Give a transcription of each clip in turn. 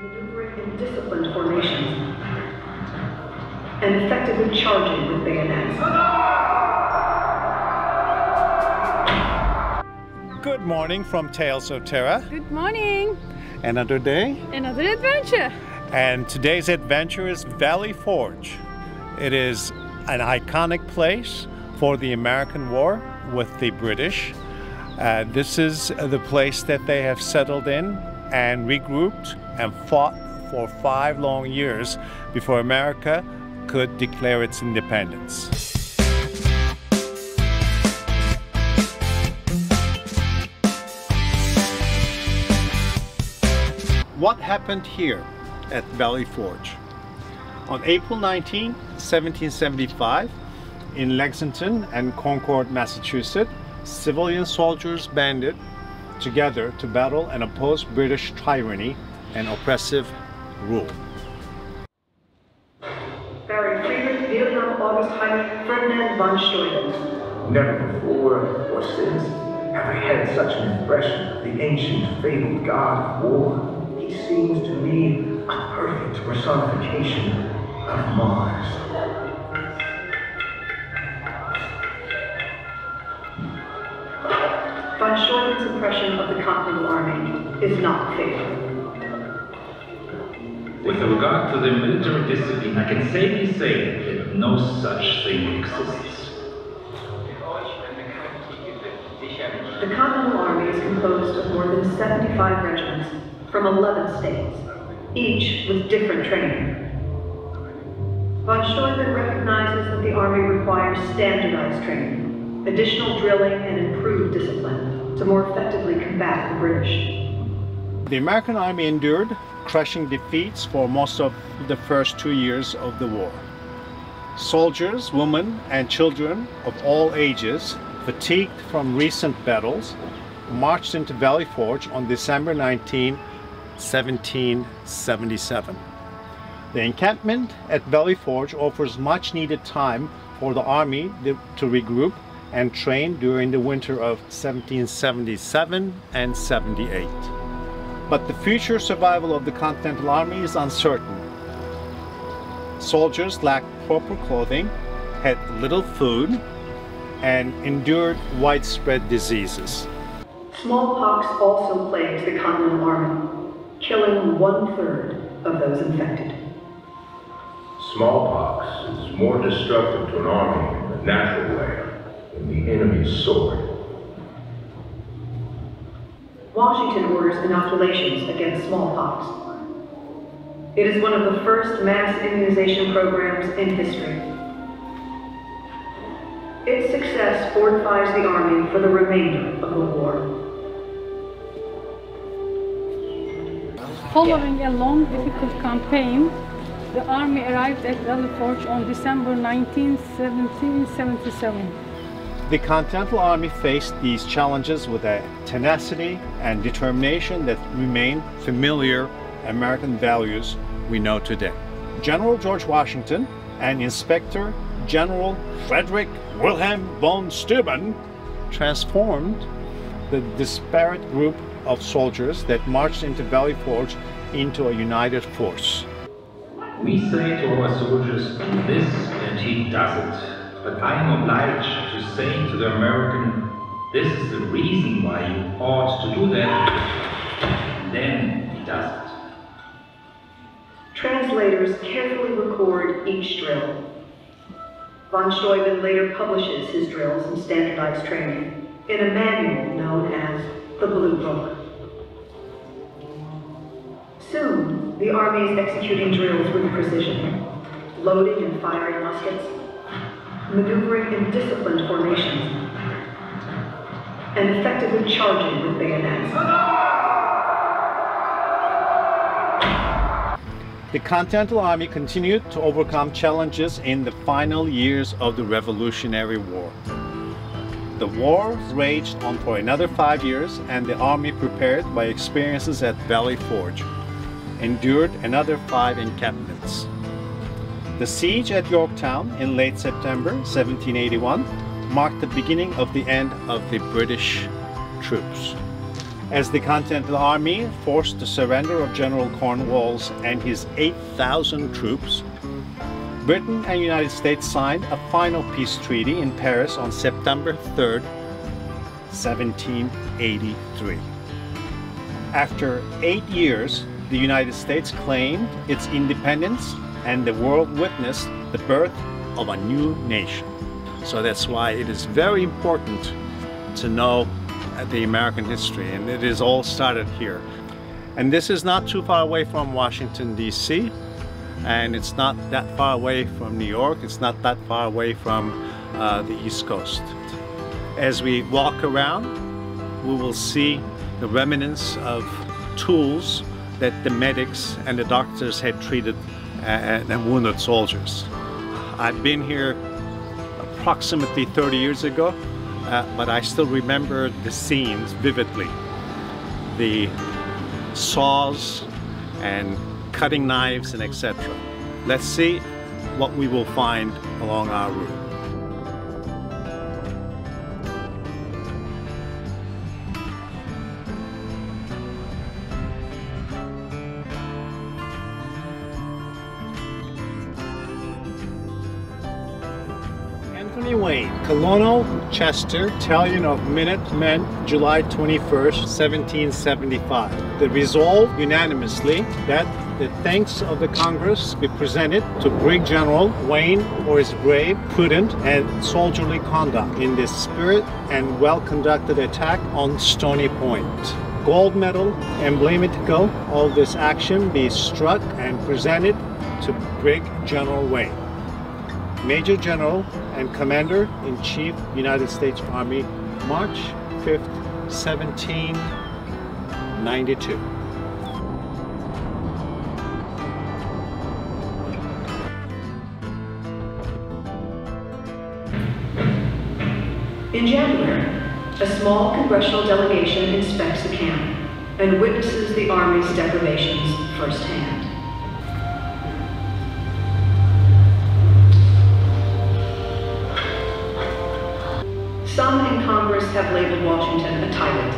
maneuvering in disciplined formations, and effectively charging with bayonets. Good morning from Tales of Tera. Good morning. Another day. Another adventure. And today's adventure is Valley Forge. It is an iconic place for the American War with the British. Uh, this is the place that they have settled in and regrouped and fought for five long years before America could declare its independence. What happened here at Valley Forge? On April 19, 1775, in Lexington and Concord, Massachusetts, civilian soldiers banded together to battle and oppose British tyranny and oppressive rule. Baron Friedrich, Wilhelm August Heinrich Ferdinand von Steuben. Never before or since have I had such an impression of the ancient fabled god of war. He seems to me a perfect personification of Mars. Von Steuben's impression of the Continental Army is not favorable. With regard to the military discipline, I can safely say that no such thing exists. The Continental Army is composed of more than 75 regiments from 11 states, each with different training. Von Steuben recognizes that the Army requires standardized training, additional drilling, and improved discipline to more effectively combat the British. The American Army endured crushing defeats for most of the first two years of the war. Soldiers, women, and children of all ages, fatigued from recent battles, marched into Valley Forge on December 19, 1777. The encampment at Valley Forge offers much needed time for the army to regroup and train during the winter of 1777 and 78. But the future survival of the Continental Army is uncertain. Soldiers lacked proper clothing, had little food, and endured widespread diseases. Smallpox also plagued the Continental Army, killing one-third of those infected. Smallpox is more destructive to an army in a natural way than the enemy's sword. Washington orders inoculations against smallpox. It is one of the first mass immunization programs in history. Its success fortifies the Army for the remainder of the war. Following a long, difficult campaign, the army arrived at Valley Forge on December 19, 1777. The Continental Army faced these challenges with a tenacity and determination that remain familiar American values we know today. General George Washington and Inspector General Frederick Wilhelm von Steuben transformed the disparate group of soldiers that marched into Valley Forge into a united force. We say to our soldiers, do this, and he does it. But I am obliged to say to the American, this is the reason why you ought to do that, and then he does it. Translators carefully record each drill. Von Steuben later publishes his drills and standardized training in a manual known as the Blue Book. Soon, the Army is executing drills with precision, loading and firing muskets, maneuvering in disciplined formations, and effectively charging with bayonets. The Continental Army continued to overcome challenges in the final years of the Revolutionary War. The war raged on for another five years and the army prepared by experiences at Valley Forge endured another five encampments. The siege at Yorktown in late September 1781 marked the beginning of the end of the British troops. as the Continental Army forced the surrender of General Cornwallis and his 8,000 troops, Britain and United States signed a final peace treaty in Paris on September 3, 1783. After eight years, the United States claimed its independence and the world witnessed the birth of a new nation. So that's why it is very important to know the American history and it is all started here. And this is not too far away from Washington DC and it's not that far away from New York, it's not that far away from uh, the East Coast. As we walk around, we will see the remnants of tools that the medics and the doctors had treated uh, and wounded soldiers. I've been here approximately 30 years ago, uh, but I still remember the scenes vividly. The saws and cutting knives and etc. Let's see what we will find along our route. Colonel Chester, Battalion of Minutemen, July 21st, 1775. The resolve unanimously that the thanks of the Congress be presented to Brig General Wayne for his brave, prudent, and soldierly conduct in this spirit and well-conducted attack on Stony Point. Gold medal emblematical of this action be struck and presented to Brig General Wayne. Major General and Commander-in-Chief United States Army, March 5th, 1792. In January, a small congressional delegation inspects the camp and witnesses the Army's deprivations firsthand. Some in Congress have labeled Washington a tyrant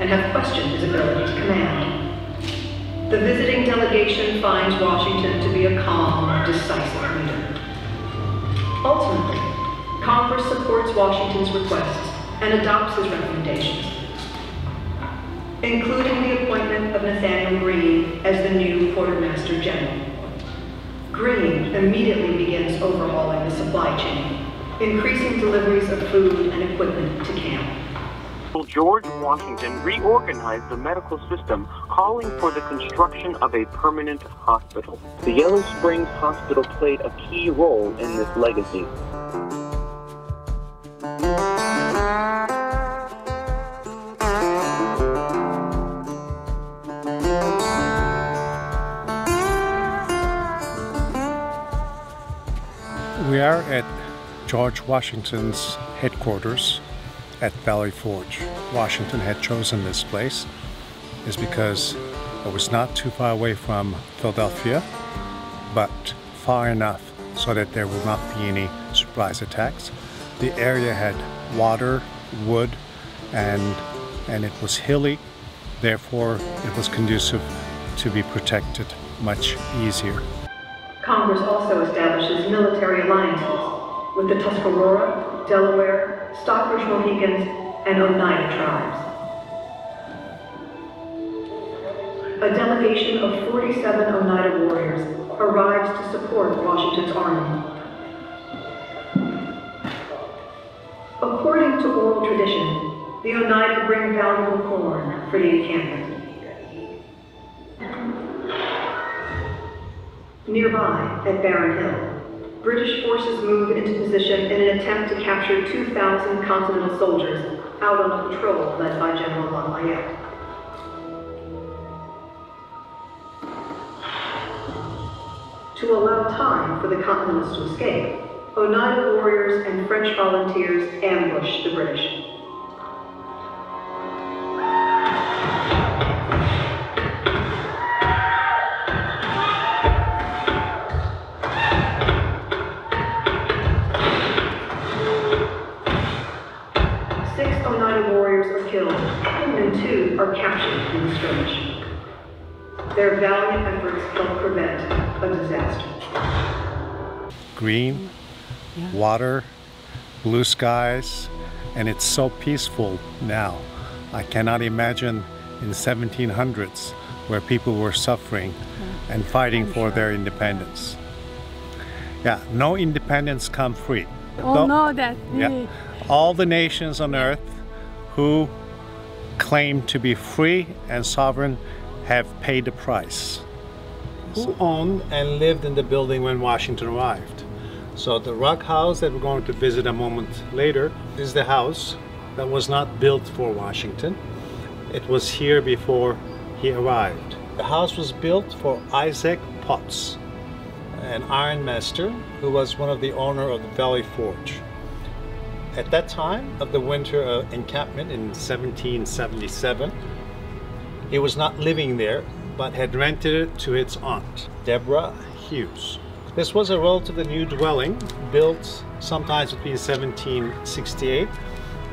and have questioned his ability to command. The visiting delegation finds Washington to be a calm, decisive leader. Ultimately, Congress supports Washington's requests and adopts his recommendations, including the appointment of Nathaniel Greene as the new Quartermaster General. Greene immediately begins increasing deliveries of food and equipment to camp. George Washington reorganized the medical system, calling for the construction of a permanent hospital. The Yellow Springs Hospital played a key role in this legacy. We are at George Washington's headquarters at Valley Forge. Washington had chosen this place is because it was not too far away from Philadelphia, but far enough so that there would not be any surprise attacks. The area had water, wood, and and it was hilly, therefore it was conducive to be protected much easier. Congress also establishes military alliances with the Tuscarora, Delaware, Stockbridge Mohicans, and Oneida tribes. A delegation of 47 Oneida warriors arrives to support Washington's army. According to oral tradition, the Oneida bring valuable corn for the encampment. Nearby, at Barren Hill, British forces move into position in an attempt to capture 2,000 Continental soldiers out on patrol led by General Lafayette. To allow time for the Continentals to escape, Oneida warriors and French volunteers ambush the British. Green, water, blue skies, and it's so peaceful now. I cannot imagine in 1700s where people were suffering and fighting for their independence. Yeah, no independence come free. Oh Though- no, that Yeah. All the nations on earth who claim to be free and sovereign have paid the price. Who owned and lived in the building when Washington arrived? So the rock house that we're going to visit a moment later is the house that was not built for Washington. It was here before he arrived. The house was built for Isaac Potts, an iron master who was one of the owner of the Valley Forge. At that time of the winter uh, encampment in 1777, he was not living there, but had rented it to its aunt, Deborah Hewes. This was a relatively new dwelling, built sometimes between 1768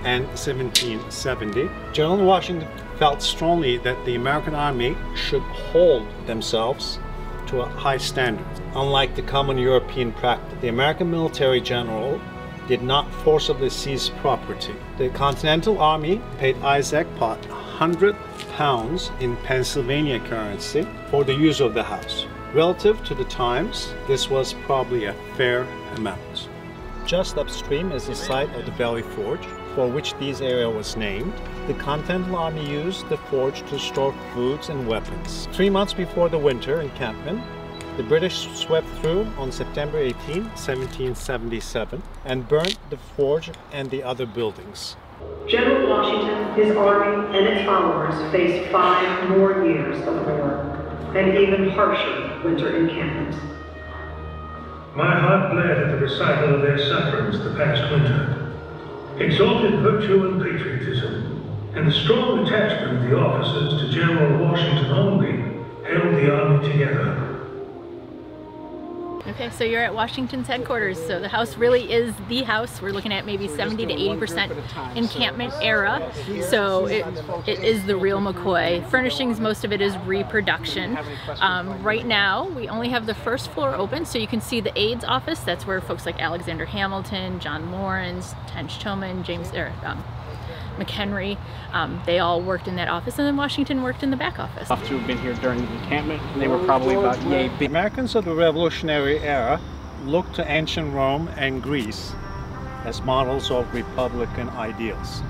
and 1770. General Washington felt strongly that the American Army should hold themselves to a high standard. Unlike the common European practice, the American military general did not forcibly seize property. The Continental Army paid Isaac Pot 100 pounds in Pennsylvania currency for the use of the house. Relative to the times, this was probably a fair amount. Just upstream is the site of the Valley Forge, for which this area was named. The Continental Army used the forge to store foods and weapons. Three months before the winter encampment, the British swept through on September 18, 1777, and burnt the forge and the other buildings. General Washington, his army, and its followers faced five more years of war and even harsher winter encampment. My heart bled at the recital of their sufferings the past winter. Exalted virtue and patriotism, and the strong attachment of the officers to General Washington only, held the army together. Okay, so you're at Washington's headquarters. So the house really is the house. We're looking at maybe 70 to 80% encampment era. So it, it is the real McCoy. Furnishings, most of it is reproduction. Um, right now, we only have the first floor open, so you can see the aides office. That's where folks like Alexander Hamilton, John Laurens, Tench Tilghman, James, er, um, McHenry, um, they all worked in that office, and then Washington worked in the back office. to have been here during the encampment, and they were probably about yay The big. Americans of the Revolutionary era looked to ancient Rome and Greece as models of Republican ideals.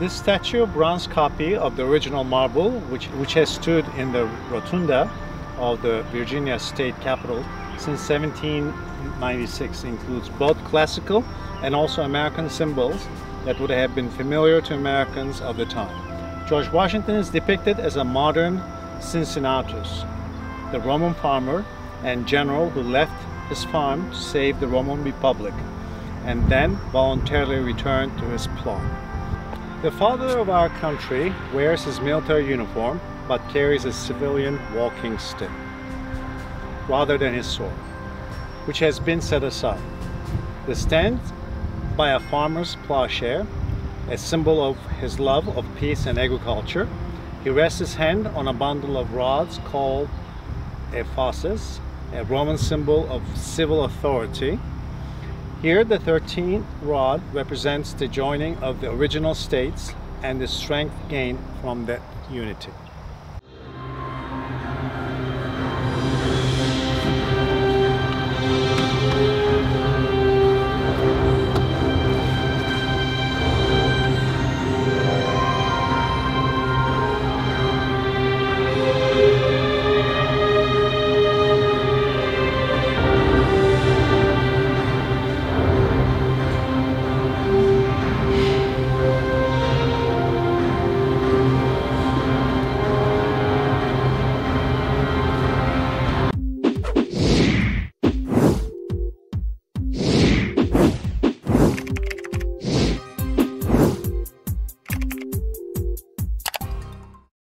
This statue, of bronze copy of the original marble, which, which has stood in the rotunda of the Virginia State Capitol since 1796, includes both classical and also American symbols that would have been familiar to Americans of the time. George Washington is depicted as a modern Cincinnatus, the Roman farmer and general who left his farm to save the Roman Republic and then voluntarily returned to his plot. The father of our country wears his military uniform but carries a civilian walking stick rather than his sword, which has been set aside. The stand by a farmer's plowshare, a symbol of his love of peace and agriculture. He rests his hand on a bundle of rods called a fasces, a Roman symbol of civil authority. Here, the 13th rod represents the joining of the original states and the strength gained from that unity.